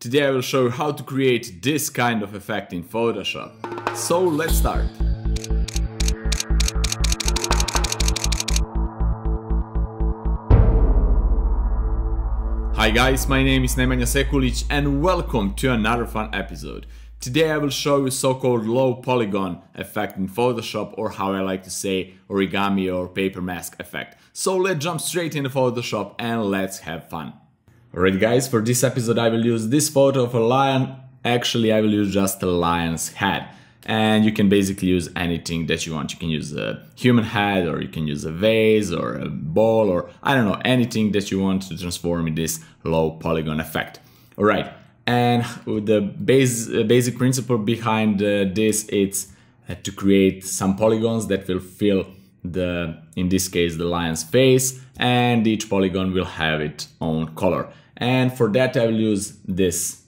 Today I will show you how to create this kind of effect in Photoshop. So let's start. Hi guys, my name is Nemanja Sekulic and welcome to another fun episode. Today I will show you so-called low polygon effect in Photoshop or how I like to say origami or paper mask effect. So let's jump straight into Photoshop and let's have fun. Alright guys, for this episode I will use this photo of a lion. Actually I will use just a lion's head. And you can basically use anything that you want. You can use a human head or you can use a vase or a ball or I don't know, anything that you want to transform in this low polygon effect. Alright, and the base, uh, basic principle behind uh, this it's uh, to create some polygons that will fill the, in this case, the lion's face and each polygon will have its own color. And for that I will use this,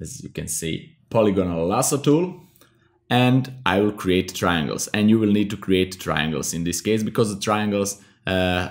as you can see, polygonal lasso tool and I will create triangles and you will need to create triangles in this case because the triangles uh,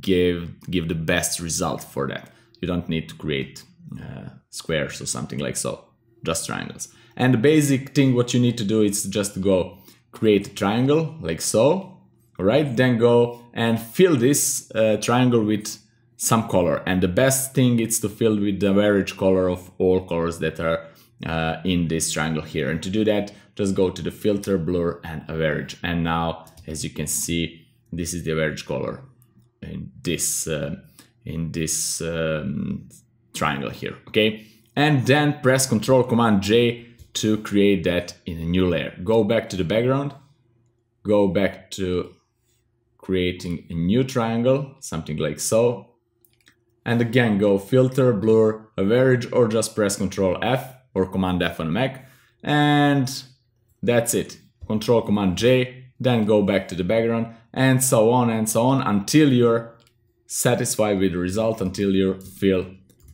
give, give the best result for that. You don't need to create uh, squares or something like so, just triangles. And the basic thing what you need to do is just go create a triangle like so, alright, then go and fill this uh, triangle with some color. And the best thing is to fill with the average color of all colors that are uh, in this triangle here. And to do that just go to the filter blur and average. And now as you can see this is the average color in this uh, in this um, triangle here okay? And then press Control command j to create that in a new layer. Go back to the background. Go back to creating a new triangle something like so and again go filter, blur, average or just press Ctrl F or Command F on Mac and that's it. Ctrl Command J, then go back to the background and so on and so on until you're satisfied with the result, until you fill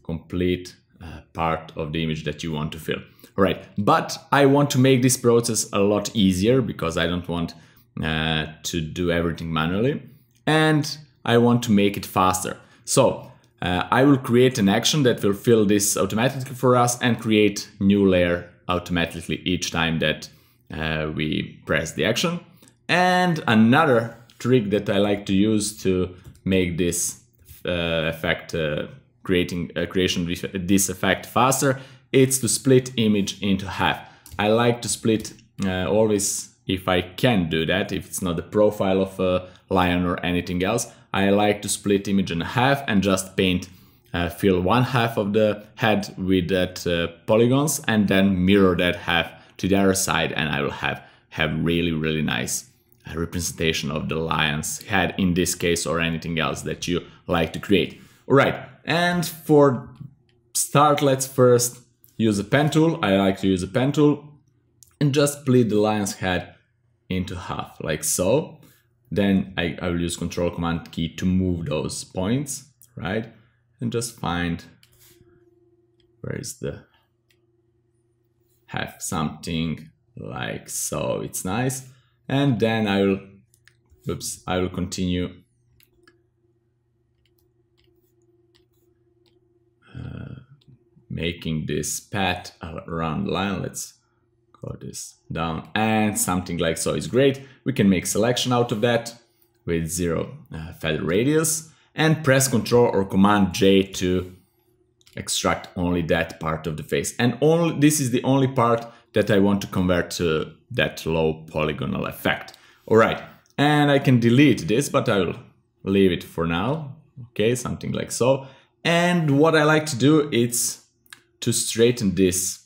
complete uh, part of the image that you want to fill. Alright, but I want to make this process a lot easier because I don't want uh, to do everything manually and I want to make it faster. So uh, I will create an action that will fill this automatically for us and create new layer automatically each time that uh, we press the action. And another trick that I like to use to make this uh, effect, uh, creating uh, creation this effect faster, it's to split image into half. I like to split uh, always if I can do that, if it's not the profile of a lion or anything else, I like to split image in half and just paint uh, fill one half of the head with that uh, polygons and then mirror that half to the other side and I will have have really really nice uh, representation of the lion's head in this case or anything else that you like to create. Alright, and for start let's first use a pen tool. I like to use a pen tool and just split the lion's head into half like so. Then I, I will use control command key to move those points, right? And just find where is the have something like so. It's nice. And then I will, oops, I will continue uh, making this path around line. Let's go this down and something like so is great. We can make selection out of that with zero uh, feather radius and press Ctrl or Command J to extract only that part of the face. And only this is the only part that I want to convert to that low polygonal effect. All right, and I can delete this, but I will leave it for now. Okay, something like so. And what I like to do is to straighten this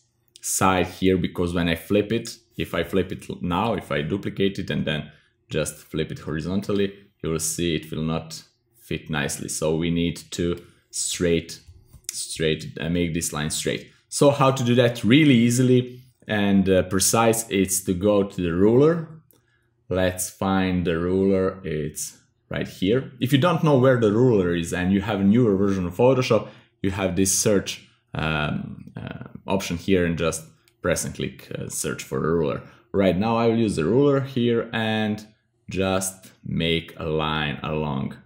side here because when I flip it, if I flip it now, if I duplicate it and then just flip it horizontally, you will see it will not fit nicely. So we need to straight, straight, uh, make this line straight. So how to do that really easily and uh, precise, it's to go to the ruler. Let's find the ruler, it's right here. If you don't know where the ruler is and you have a newer version of Photoshop, you have this search um, uh, option here and just press and click uh, search for the ruler. Right now I will use the ruler here and just make a line along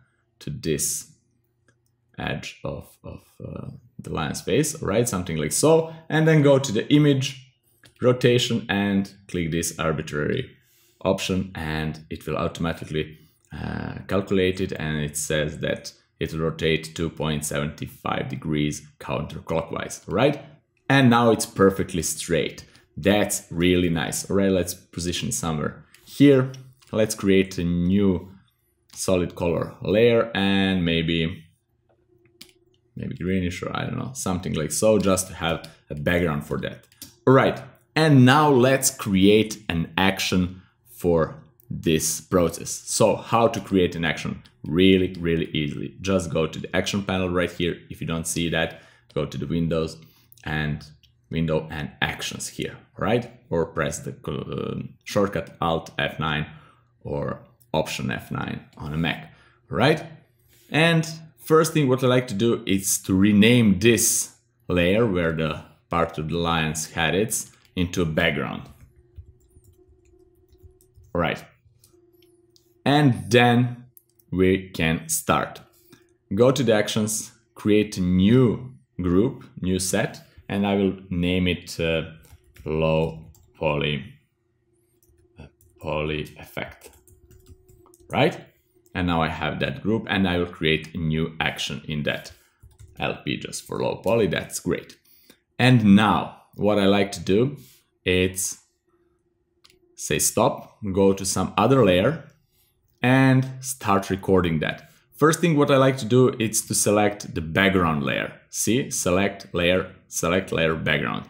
to this edge of, of uh, the line space, right? Something like so. And then go to the image, rotation, and click this arbitrary option, and it will automatically uh, calculate it. And it says that it will rotate 2.75 degrees counterclockwise, right? And now it's perfectly straight. That's really nice. All right, let's position somewhere here. Let's create a new solid color layer and maybe maybe greenish or I don't know, something like so, just to have a background for that. All right, and now let's create an action for this process. So how to create an action? Really, really easily. Just go to the action panel right here. If you don't see that, go to the Windows and window and actions here, right? Or press the uh, shortcut Alt F9 or Option F9 on a Mac, right? And first thing what I like to do is to rename this layer where the part of the lion's head is into a background. Right. And then we can start. Go to the actions, create a new group, new set, and I will name it uh, low poly, uh, poly effect, right? And now I have that group and I will create a new action in that LP just for low poly, that's great. And now what I like to do is say stop, go to some other layer and start recording that. First thing what I like to do is to select the background layer. See, select layer, select layer background.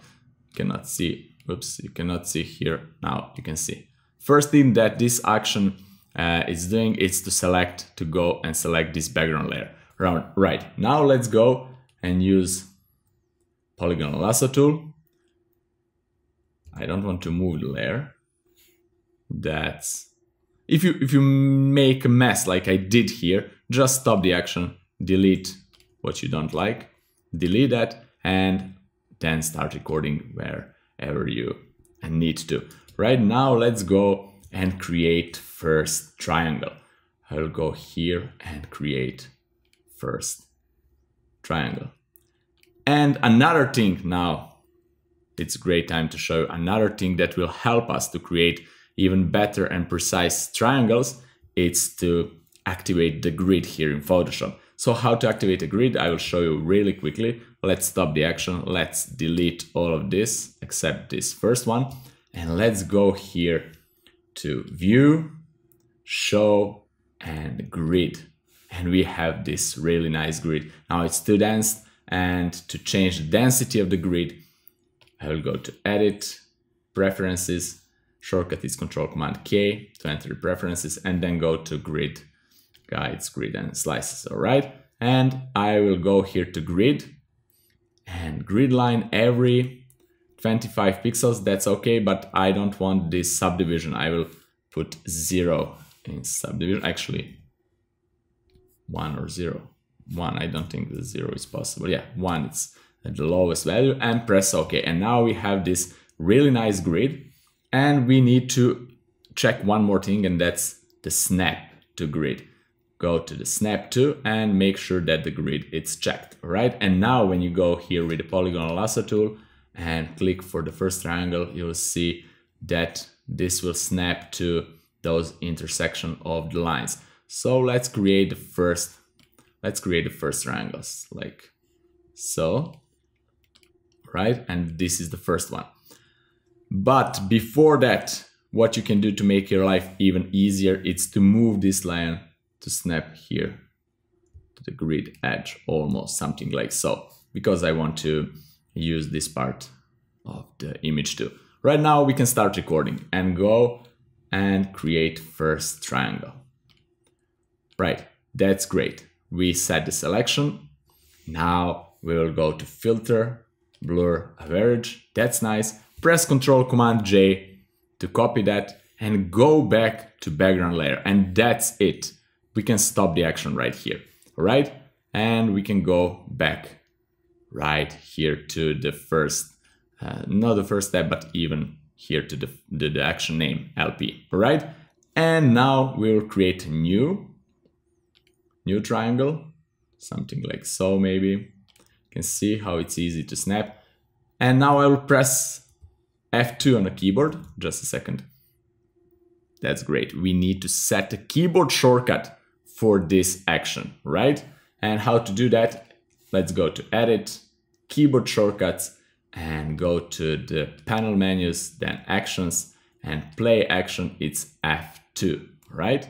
You cannot see, oops, you cannot see here. Now you can see. First thing that this action uh, is doing is to select, to go and select this background layer. Right, now let's go and use polygon lasso tool. I don't want to move the layer. That's if you if you make a mess like I did here, just stop the action, delete what you don't like, delete that, and then start recording wherever you need to. Right now, let's go and create first triangle. I'll go here and create first triangle. And another thing now, it's a great time to show another thing that will help us to create even better and precise triangles, it's to activate the grid here in Photoshop. So how to activate a grid, I will show you really quickly. Let's stop the action. Let's delete all of this except this first one. And let's go here to view, show and grid. And we have this really nice grid. Now it's too dense and to change the density of the grid, I will go to edit, preferences, shortcut is Control Command K to enter the preferences and then go to grid, guides, grid and slices, all right? And I will go here to grid and grid line every 25 pixels, that's okay, but I don't want this subdivision. I will put zero in subdivision, actually one or zero. One, I don't think the zero is possible. Yeah, one, it's at the lowest value and press OK. And now we have this really nice grid and we need to check one more thing and that's the snap to grid. Go to the snap to and make sure that the grid is checked, right? And now when you go here with the polygon lasso tool and click for the first triangle, you'll see that this will snap to those intersection of the lines. So let's create the first, let's create the first triangles like so, right? And this is the first one. But before that, what you can do to make your life even easier is to move this line to snap here to the grid edge, almost something like so, because I want to use this part of the image too. Right now we can start recording and go and create first triangle. Right, that's great. We set the selection. Now we will go to filter, blur, average. That's nice press Control Command J to copy that and go back to background layer. And that's it. We can stop the action right here, all right? And we can go back right here to the first, uh, not the first step, but even here to the, the, action name LP, right? And now we'll create a new, new triangle, something like so maybe. You can see how it's easy to snap. And now I will press F2 on the keyboard. Just a second. That's great. We need to set a keyboard shortcut for this action, right? And how to do that? Let's go to Edit, Keyboard Shortcuts, and go to the panel menus, then Actions, and Play Action, it's F2, right?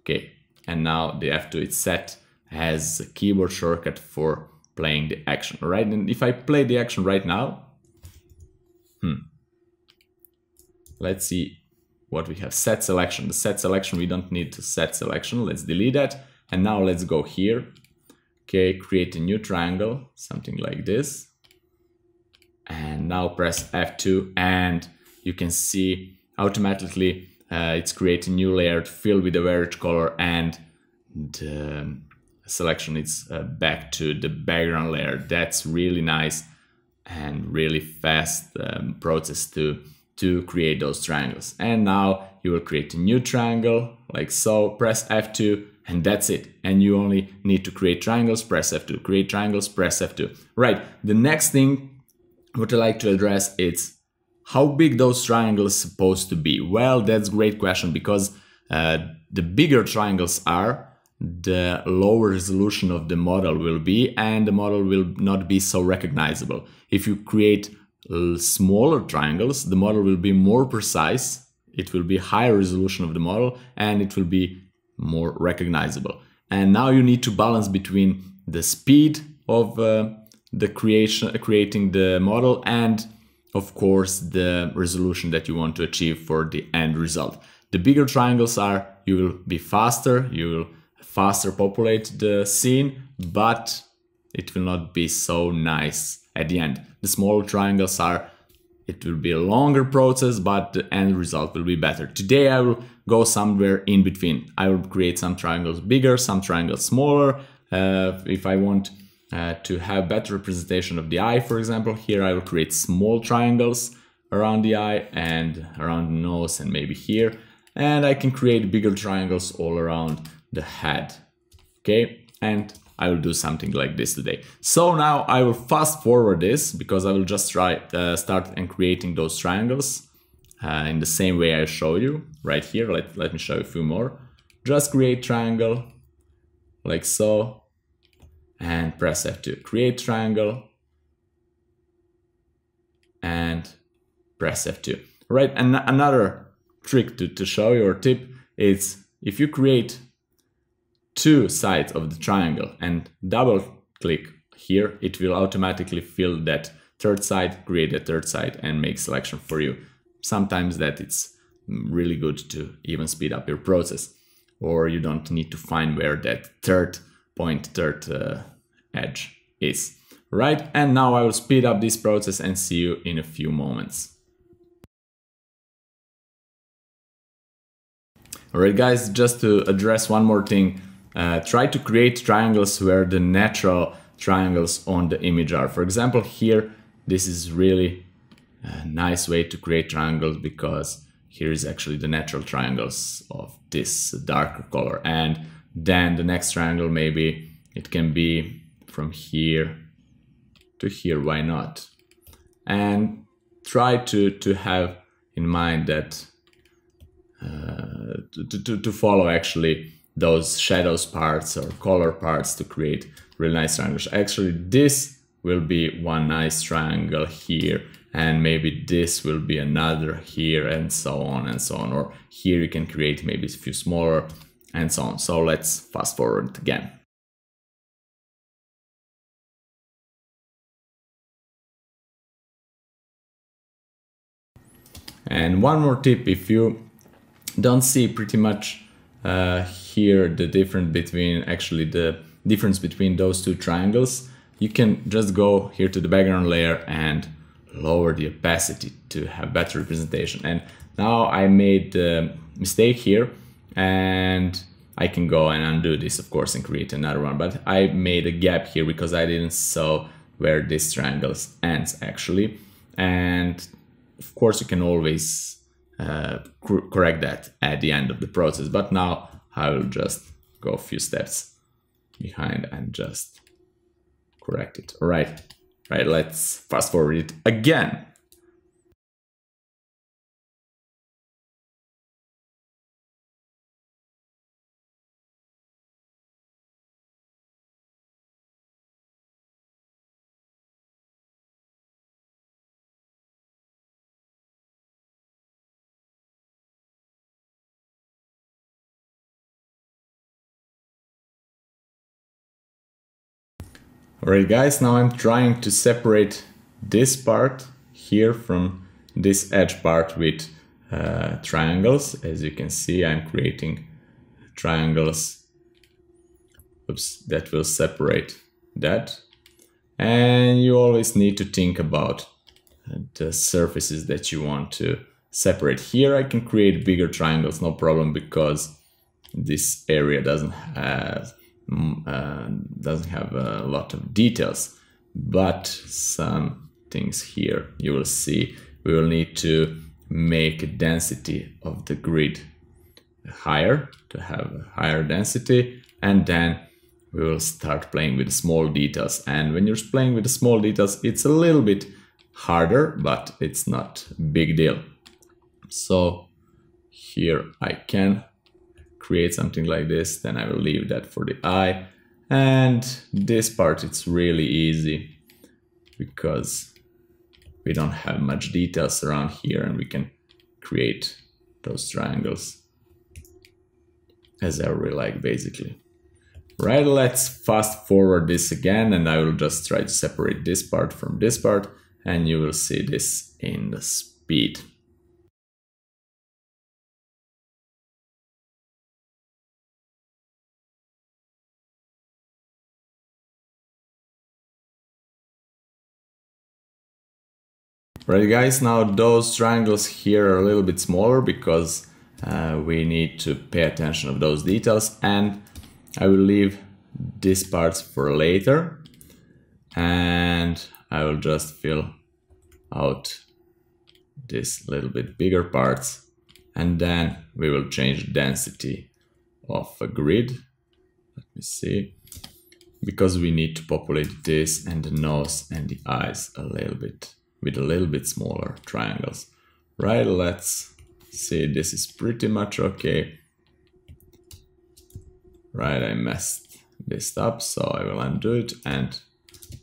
Okay, and now the F2 is set as a keyboard shortcut for playing the action, right? And if I play the action right now, hmm, let's see what we have set selection. The set selection, we don't need to set selection. Let's delete that. And now let's go here. Okay, create a new triangle, something like this. And now press F2 and you can see automatically uh, it's creating a new layer filled with a varied color and the selection is uh, back to the background layer. That's really nice and really fast um, process to to create those triangles. And now you will create a new triangle like so, press F2 and that's it. And you only need to create triangles, press F2, create triangles, press F2. Right, the next thing what I like to address is how big those triangles are supposed to be. Well, that's a great question because uh, the bigger triangles are, the lower resolution of the model will be and the model will not be so recognizable. If you create smaller triangles, the model will be more precise, it will be higher resolution of the model and it will be more recognizable. And now you need to balance between the speed of uh, the creation, creating the model and of course the resolution that you want to achieve for the end result. The bigger triangles are, you will be faster, you will faster populate the scene, but it will not be so nice at the end. The smaller triangles are, it will be a longer process, but the end result will be better. Today I will go somewhere in between. I will create some triangles bigger, some triangles smaller. Uh, if I want uh, to have better representation of the eye, for example, here I will create small triangles around the eye and around the nose and maybe here. And I can create bigger triangles all around the head. Okay, and I will do something like this today. So now I will fast forward this because I will just try uh, start and creating those triangles uh, in the same way I showed you right here. Let, let me show you a few more. Just create triangle like so and press F2. Create triangle and press F2. Right, and another trick to, to show you or tip is if you create two sides of the triangle and double click here, it will automatically fill that third side, create a third side and make selection for you. Sometimes that it's really good to even speed up your process or you don't need to find where that third point, third uh, edge is. Right, and now I will speed up this process and see you in a few moments. Alright guys, just to address one more thing, uh, try to create triangles where the natural triangles on the image are. For example, here, this is really a nice way to create triangles because here is actually the natural triangles of this darker color. And then the next triangle, maybe it can be from here to here, why not? And try to, to have in mind that uh, to, to, to follow actually those shadows parts or color parts to create really nice triangles. Actually, this will be one nice triangle here and maybe this will be another here and so on and so on. Or here you can create maybe a few smaller and so on. So let's fast forward again. And one more tip, if you don't see pretty much uh, here the difference between actually the difference between those two triangles, you can just go here to the background layer and lower the opacity to have better representation. And now I made the mistake here and I can go and undo this of course and create another one. But I made a gap here because I didn't saw where this triangle ends actually. And of course you can always uh, correct that at the end of the process. But now I will just go a few steps behind and just correct it. All right, all right, let's fast forward it again. Alright guys, now I'm trying to separate this part here from this edge part with uh, triangles. As you can see, I'm creating triangles oops, that will separate that. And you always need to think about the surfaces that you want to separate. Here I can create bigger triangles, no problem, because this area doesn't have uh, doesn't have a lot of details, but some things here you will see. We will need to make density of the grid higher to have a higher density and then we will start playing with small details. And when you're playing with small details it's a little bit harder but it's not big deal. So here I can create something like this, then I will leave that for the eye. And this part, it's really easy because we don't have much details around here and we can create those triangles as really like basically. Right, let's fast forward this again and I will just try to separate this part from this part and you will see this in the speed. Right guys, now those triangles here are a little bit smaller because uh, we need to pay attention of those details and I will leave these parts for later and I will just fill out this little bit bigger parts and then we will change density of a grid. Let me see. Because we need to populate this and the nose and the eyes a little bit with a little bit smaller triangles. Right, let's see, this is pretty much okay. Right, I messed this up, so I will undo it and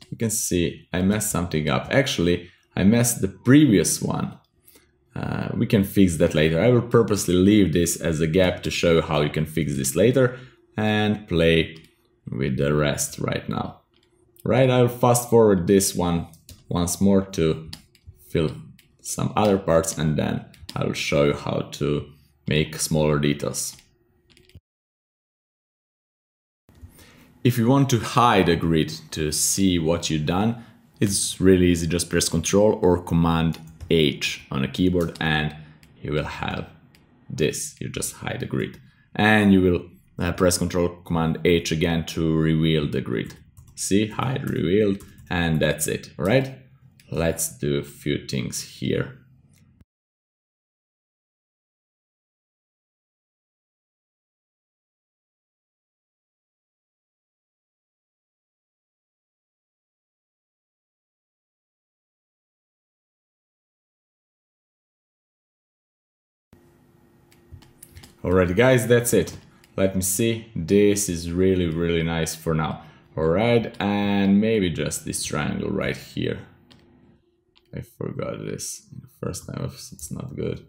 you can see I messed something up. Actually, I messed the previous one. Uh, we can fix that later. I will purposely leave this as a gap to show how you can fix this later and play with the rest right now. Right, I'll fast forward this one once more to fill some other parts and then I will show you how to make smaller details. If you want to hide a grid to see what you've done, it's really easy, just press Ctrl or Command H on a keyboard and you will have this, you just hide the grid. And you will uh, press Ctrl Command H again to reveal the grid. See, hide, revealed, and that's it, right? Let's do a few things here. Alright guys, that's it. Let me see. This is really, really nice for now. Alright, and maybe just this triangle right here. I forgot this. The first time it's not good.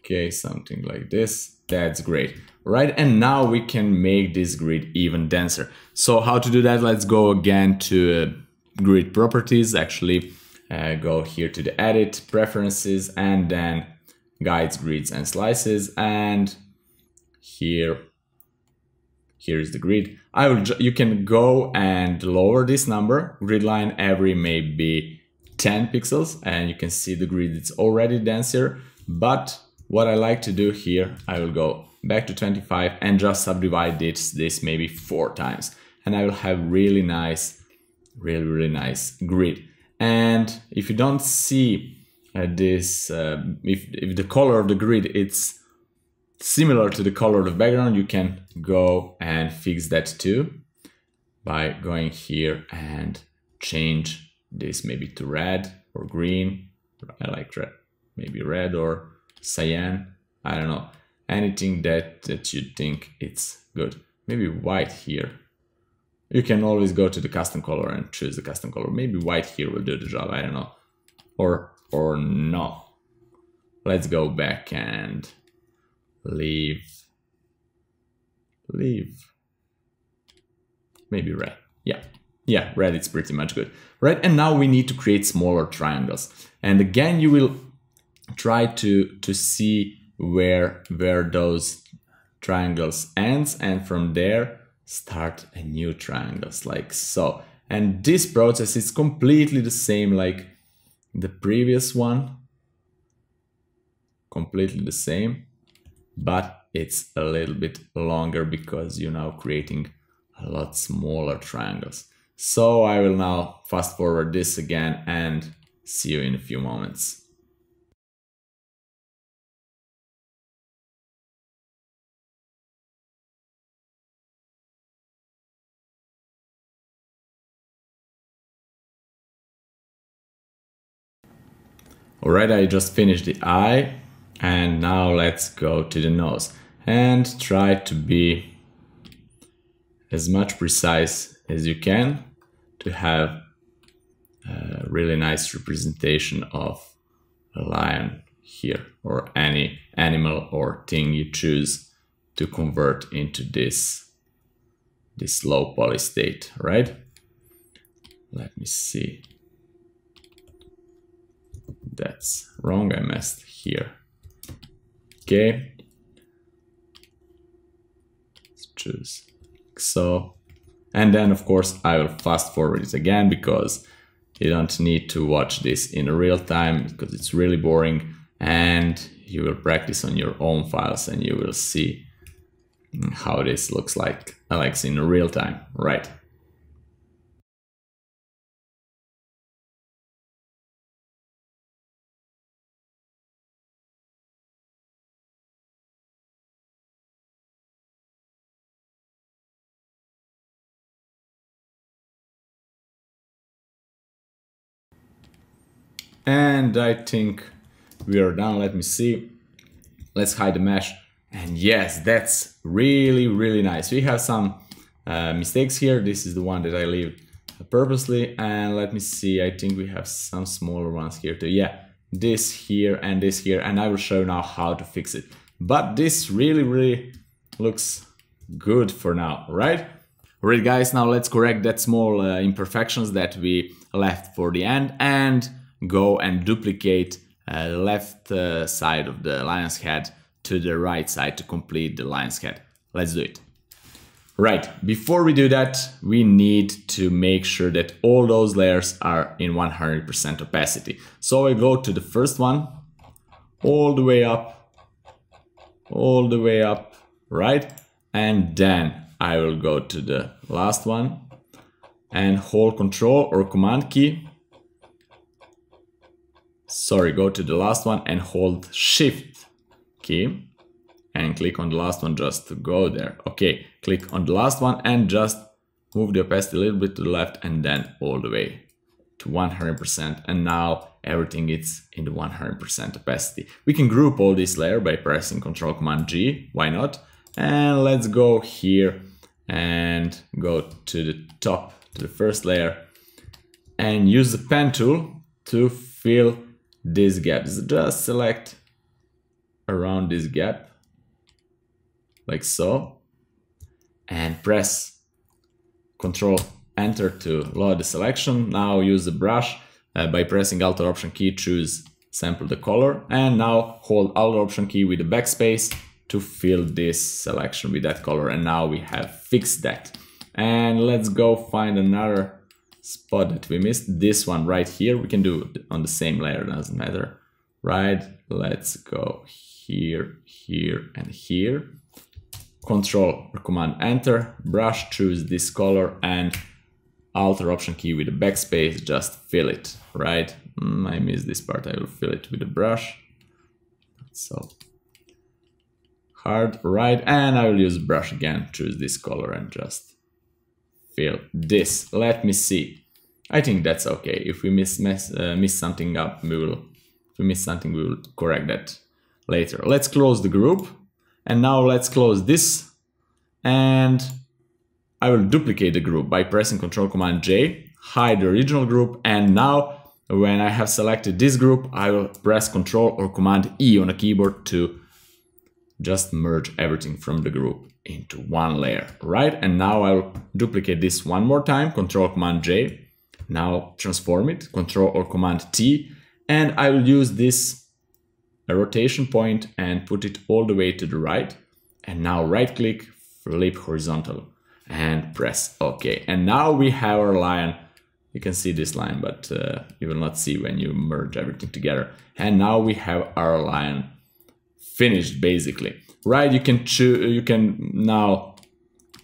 Okay, something like this. That's great. Right, and now we can make this grid even denser. So how to do that? Let's go again to uh, grid properties. Actually, uh, go here to the edit, preferences, and then guides, grids, and slices. And here, here is the grid. I will. You can go and lower this number. Grid line every maybe 10 pixels and you can see the grid it's already denser but what I like to do here I will go back to 25 and just subdivide this this maybe four times and I will have really nice really really nice grid. And if you don't see uh, this uh, if, if the color of the grid it's similar to the color of the background you can go and fix that too by going here and change this maybe to red or green. I like red, maybe red or cyan. I don't know. Anything that, that you think it's good. Maybe white here. You can always go to the custom color and choose the custom color. Maybe white here will do the job. I don't know. Or, or no. Let's go back and leave, leave, maybe red. Yeah, yeah, red is pretty much good. Right, and now we need to create smaller triangles. And again, you will try to, to see where, where those triangles ends and from there start a new triangles like so. And this process is completely the same like the previous one. Completely the same, but it's a little bit longer because you're now creating a lot smaller triangles. So I will now fast forward this again and see you in a few moments. Alright, I just finished the eye and now let's go to the nose and try to be as much precise as you can to have a really nice representation of a lion here or any animal or thing you choose to convert into this this low poly state, right? Let me see that's wrong, I messed here. Okay. Let's choose so. And then of course I will fast forward it again because you don't need to watch this in real time because it's really boring and you will practice on your own files and you will see how this looks like Alex in real time, right? And I think we are done. Let me see. Let's hide the mesh. And yes, that's really, really nice. We have some uh, mistakes here. This is the one that I leave purposely. And let me see, I think we have some smaller ones here too. Yeah, this here and this here. And I will show now how to fix it. But this really, really looks good for now, right? Alright guys, now let's correct that small uh, imperfections that we left for the end. And go and duplicate uh, left uh, side of the lion's head to the right side to complete the lion's head. Let's do it. Right, before we do that, we need to make sure that all those layers are in 100% opacity. So I go to the first one, all the way up, all the way up, right? And then I will go to the last one and hold control or command key sorry, go to the last one and hold shift key and click on the last one just to go there. Okay, click on the last one and just move the opacity a little bit to the left and then all the way to 100% and now everything is in the 100% opacity. We can group all this layer by pressing Ctrl Command G, why not? And let's go here and go to the top, to the first layer and use the pen tool to fill this gap. Just select around this gap like so and press Control Enter to load the selection. Now use the brush uh, by pressing Alt Option key, choose sample the color and now hold Alt Option key with the backspace to fill this selection with that color and now we have fixed that. And let's go find another spot that we missed. This one right here, we can do on the same layer, doesn't matter. Right, let's go here, here, and here. Control or Command Enter, brush, choose this color, and Alt or Option key with the backspace, just fill it, right? Mm, I missed this part, I will fill it with a brush. So hard, right? And I will use brush again, choose this color and just fill this. Let me see. I think that's okay. If we miss mess, uh, miss something up, we will. If we miss something, we will correct that later. Let's close the group, and now let's close this, and I will duplicate the group by pressing Ctrl Command J, hide the original group, and now when I have selected this group, I will press Ctrl or Command E on a keyboard to just merge everything from the group into one layer, right? And now I'll duplicate this one more time, Control Command J. Now transform it, Control or Command T, and I will use this rotation point and put it all the way to the right. And now right click, flip horizontal and press OK. And now we have our line. You can see this line, but uh, you will not see when you merge everything together. And now we have our line finished basically right? You can choose, you can now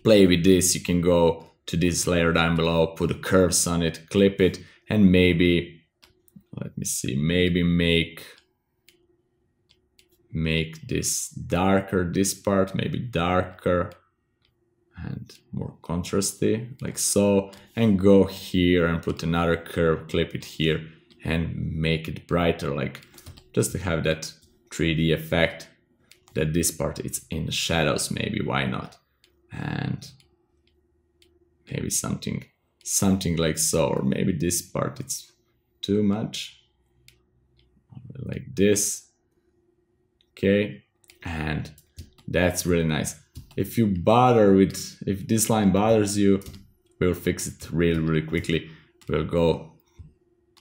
play with this. You can go to this layer down below, put curves on it, clip it, and maybe, let me see, maybe make, make this darker, this part, maybe darker and more contrasty, like so, and go here and put another curve, clip it here, and make it brighter, like just to have that 3D effect that this part is in the shadows maybe why not? And maybe something something like so or maybe this part it's too much. Like this. Okay. And that's really nice. If you bother with if this line bothers you we'll fix it really really quickly. We'll go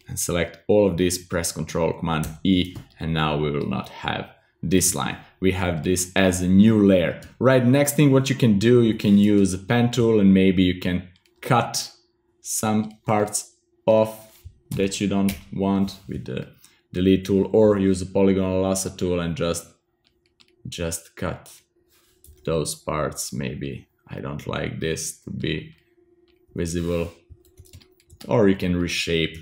and select all of these press control command E and now we will not have this line. We have this as a new layer. Right, next thing what you can do, you can use a pen tool and maybe you can cut some parts off that you don't want with the delete tool or use a polygonal lasso tool and just just cut those parts maybe I don't like this to be visible or you can reshape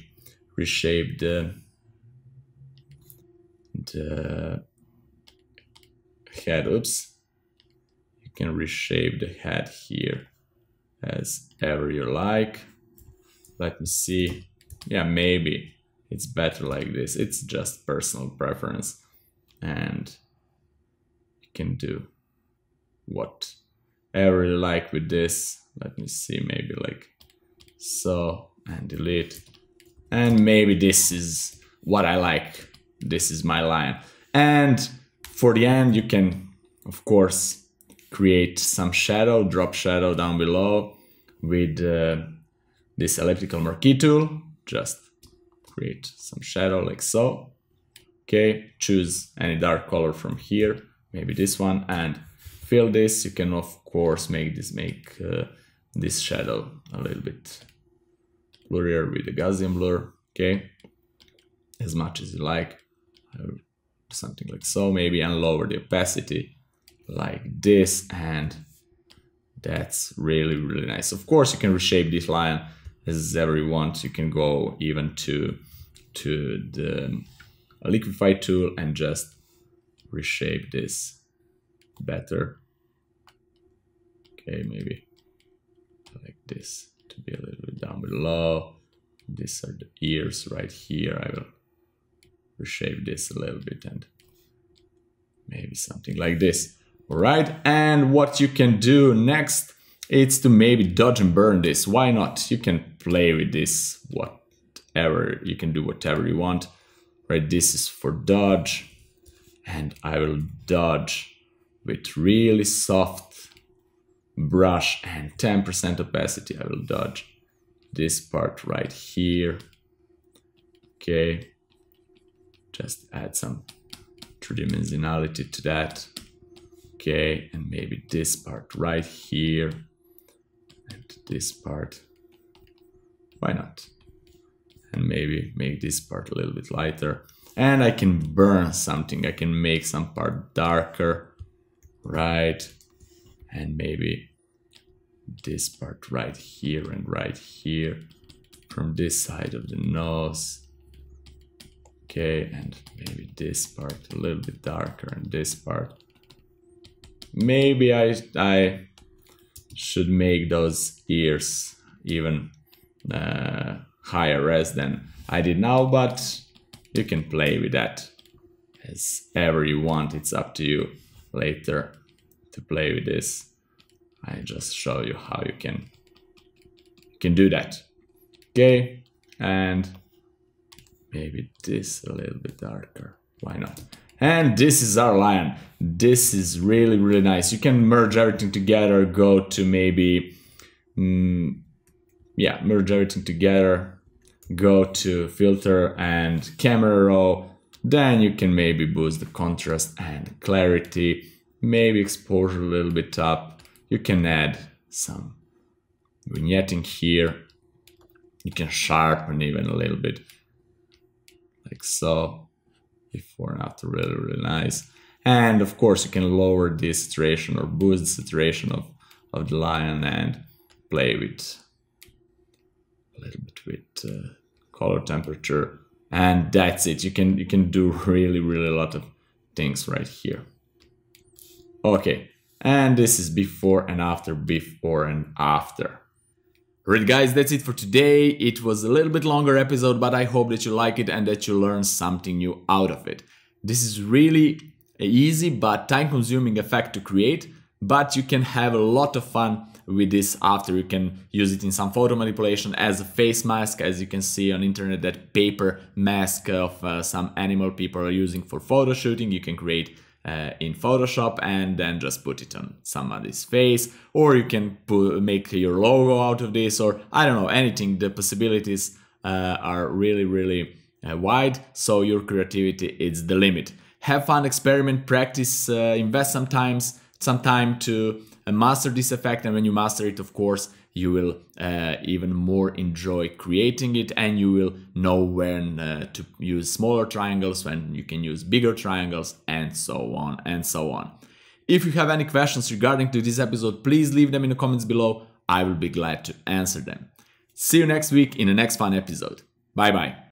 reshape the the head, oops, you can reshape the head here as ever you like. Let me see. Yeah, maybe it's better like this. It's just personal preference and you can do whatever you like with this. Let me see, maybe like so and delete. And maybe this is what I like. This is my line. And for the end, you can, of course, create some shadow, drop shadow down below with uh, this elliptical marquee tool. Just create some shadow like so. Okay, choose any dark color from here, maybe this one, and fill this. You can, of course, make this make uh, this shadow a little bit blurrier with the Gaussian blur. Okay, as much as you like something like so maybe and lower the opacity like this and that's really really nice. Of course you can reshape this line as ever you want. You can go even to to the liquify tool and just reshape this better. Okay maybe like this to be a little bit down below. These are the ears right here. I will reshape this a little bit and maybe something like this. All right, and what you can do next is to maybe dodge and burn this. Why not? You can play with this whatever, you can do whatever you want. Right, this is for dodge and I will dodge with really soft brush and 10% opacity. I will dodge this part right here. Okay, just add some tridimensionality to that. Okay, and maybe this part right here and this part. Why not? And maybe make this part a little bit lighter. And I can burn something. I can make some part darker, right? And maybe this part right here and right here from this side of the nose Okay, and maybe this part a little bit darker and this part. Maybe I, I should make those ears even uh, higher res than I did now, but you can play with that as ever you want. It's up to you later to play with this. I just show you how you can you can do that. Okay, and maybe this a little bit darker. Why not? And this is our lion. This is really, really nice. You can merge everything together, go to maybe, mm, yeah, merge everything together, go to filter and camera raw. Then you can maybe boost the contrast and clarity, maybe exposure a little bit up. You can add some vignetting here. You can sharpen even a little bit, like so before and after really really nice. And of course you can lower the saturation or boost the saturation of of the lion and play with a little bit with uh, color temperature. And that's it. You can you can do really really a lot of things right here. Okay. And this is before and after before and after Alright guys, that's it for today. It was a little bit longer episode, but I hope that you like it and that you learn something new out of it. This is really easy but time consuming effect to create, but you can have a lot of fun with this after you can use it in some photo manipulation as a face mask as you can see on internet that paper mask of uh, some animal people are using for photo shooting you can create uh, in Photoshop and then just put it on somebody's face or you can put, make your logo out of this or I don't know anything. The possibilities uh, are really really uh, wide so your creativity is the limit. Have fun experiment practice uh, invest sometimes some time to uh, master this effect and when you master it of course you will uh, even more enjoy creating it and you will know when uh, to use smaller triangles, when you can use bigger triangles and so on and so on. If you have any questions regarding to this episode, please leave them in the comments below. I will be glad to answer them. See you next week in the next fun episode. Bye bye.